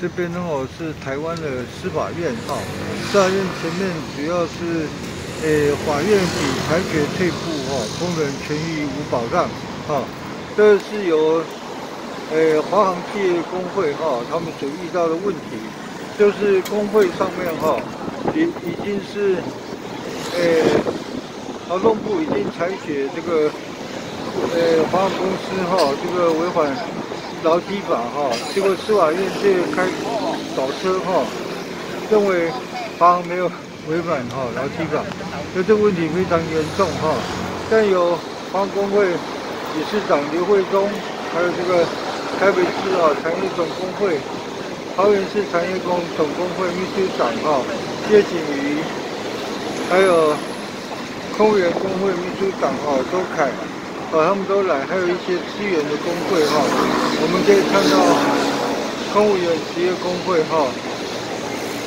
这边呢哦是台湾的司法院哈，司法院前面主要是，诶法院比裁决退步哈，工人权益无保障哈，这是由，诶华航企业工会哈，他们所遇到的问题，就是工会上面哈，已已经是，诶劳动部已经裁决这个，呃华航公司哈，这个违反。劳基法哈，结果司法院却开倒车哈，认为方没有违反哈劳基法，所以这个问题非常严重哈。但有方工会理事长刘慧忠，还有这个台北市啊产业总工会、桃园市产业工总工会秘书长哈叶景瑜，还有空务员工会秘书长哈周凯。啊，他们都来，还有一些资源的工会哈，我们可以看到公务员职业工会哈，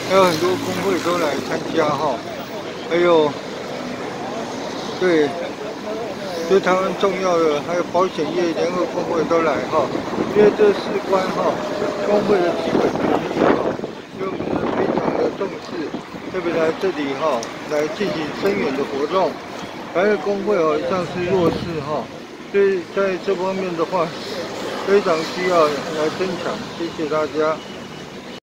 还有很多工会都来参加哈，还有对对台湾重要的还有保险业联合工会都来哈，因为这事关哈工会的基本权益哈，所以我们非常的重视，特别来这里哈来进行声援的活动。白月工会哦，像是弱势哈，所以在这方面的话，非常需要来增强。谢谢大家。